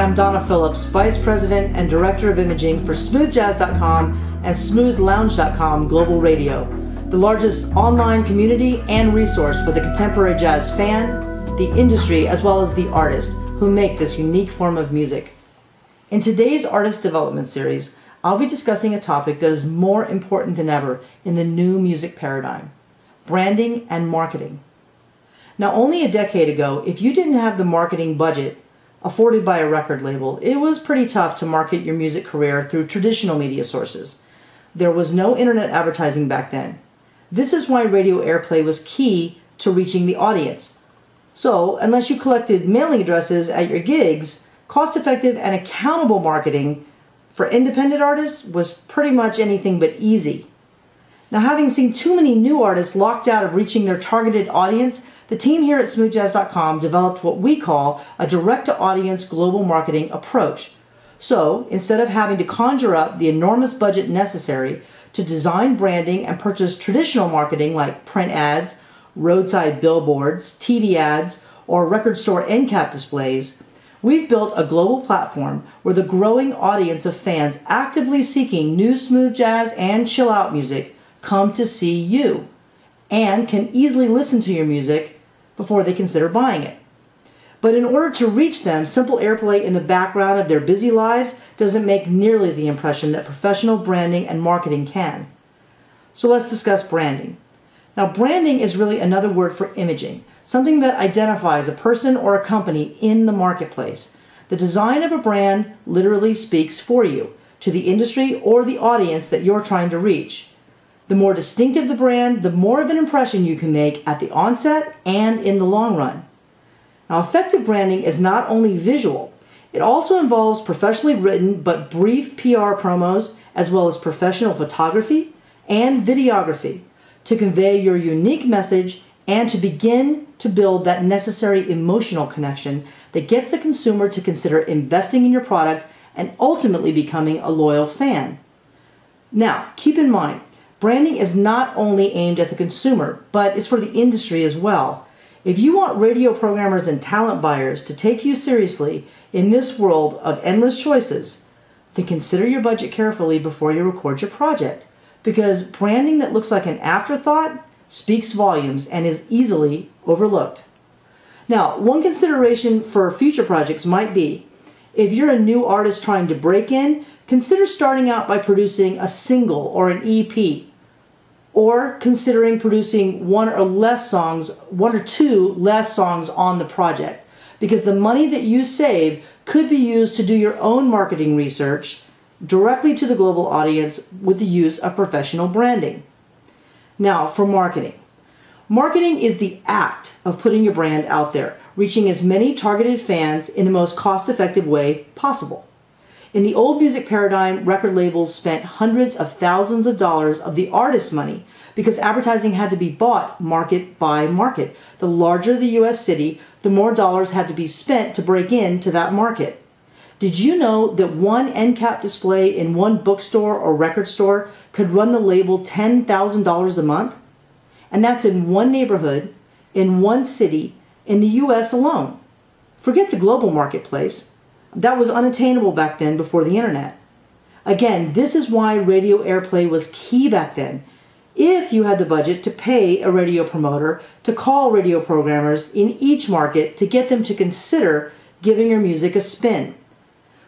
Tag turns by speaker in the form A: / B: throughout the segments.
A: I'm Donna Phillips, Vice President and Director of Imaging for SmoothJazz.com and SmoothLounge.com Global Radio, the largest online community and resource for the contemporary jazz fan, the industry, as well as the artists who make this unique form of music. In today's Artist Development Series, I'll be discussing a topic that is more important than ever in the new music paradigm branding and marketing. Now, only a decade ago, if you didn't have the marketing budget afforded by a record label, it was pretty tough to market your music career through traditional media sources. There was no internet advertising back then. This is why radio airplay was key to reaching the audience. So, unless you collected mailing addresses at your gigs, cost effective and accountable marketing for independent artists was pretty much anything but easy. Now, having seen too many new artists locked out of reaching their targeted audience, the team here at smoothjazz.com developed what we call a direct to audience global marketing approach. So, instead of having to conjure up the enormous budget necessary to design branding and purchase traditional marketing like print ads, roadside billboards, TV ads, or record store end cap displays, we've built a global platform where the growing audience of fans actively seeking new smooth jazz and chill out music come to see you and can easily listen to your music before they consider buying it. But in order to reach them, simple airplay in the background of their busy lives doesn't make nearly the impression that professional branding and marketing can. So let's discuss branding. Now, branding is really another word for imaging, something that identifies a person or a company in the marketplace. The design of a brand literally speaks for you to the industry or the audience that you're trying to reach. The more distinctive the brand, the more of an impression you can make at the onset and in the long run. Now, effective branding is not only visual, it also involves professionally written but brief PR promos, as well as professional photography and videography to convey your unique message and to begin to build that necessary emotional connection that gets the consumer to consider investing in your product and ultimately becoming a loyal fan. Now, keep in mind, Branding is not only aimed at the consumer, but it's for the industry as well. If you want radio programmers and talent buyers to take you seriously in this world of endless choices, then consider your budget carefully before you record your project. Because branding that looks like an afterthought speaks volumes and is easily overlooked. Now, one consideration for future projects might be if you're a new artist trying to break in, consider starting out by producing a single or an EP or considering producing one or less songs, one or two less songs on the project. Because the money that you save could be used to do your own marketing research directly to the global audience with the use of professional branding. Now, for marketing. Marketing is the act of putting your brand out there, reaching as many targeted fans in the most cost effective way possible. In the old music paradigm, record labels spent hundreds of thousands of dollars of the artist's money because advertising had to be bought market by market. The larger the US city, the more dollars had to be spent to break into that market. Did you know that one end cap display in one bookstore or record store could run the label $10,000 a month? And that's in one neighborhood, in one city, in the US alone. Forget the global marketplace. That was unattainable back then before the internet. Again, this is why radio airplay was key back then. If you had the budget to pay a radio promoter to call radio programmers in each market to get them to consider giving your music a spin.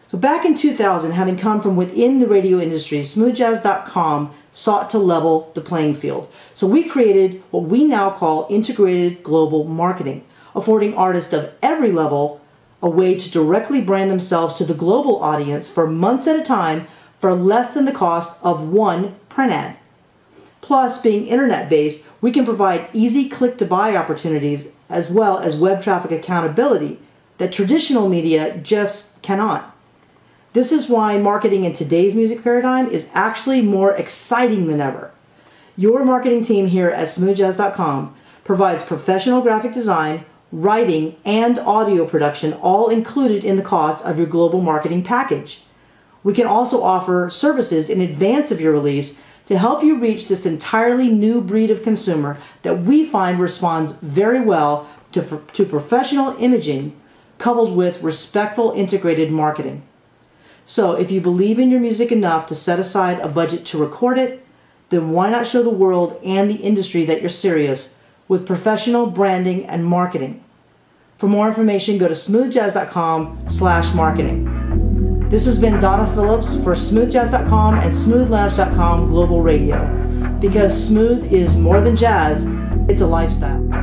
A: So back in 2000, having come from within the radio industry, smoothjazz.com sought to level the playing field. So we created what we now call integrated global marketing, affording artists of every level a way to directly brand themselves to the global audience for months at a time for less than the cost of one print ad. Plus, being internet based, we can provide easy click to buy opportunities as well as web traffic accountability that traditional media just cannot. This is why marketing in today's music paradigm is actually more exciting than ever. Your marketing team here at smoothjazz.com provides professional graphic design, writing, and audio production all included in the cost of your global marketing package. We can also offer services in advance of your release to help you reach this entirely new breed of consumer that we find responds very well to, to professional imaging coupled with respectful integrated marketing. So if you believe in your music enough to set aside a budget to record it, then why not show the world and the industry that you're serious with professional branding and marketing? For more information, go to smoothjazz.com slash marketing. This has been Donna Phillips for smoothjazz.com and smoothlounge.com Global Radio. Because smooth is more than jazz, it's a lifestyle.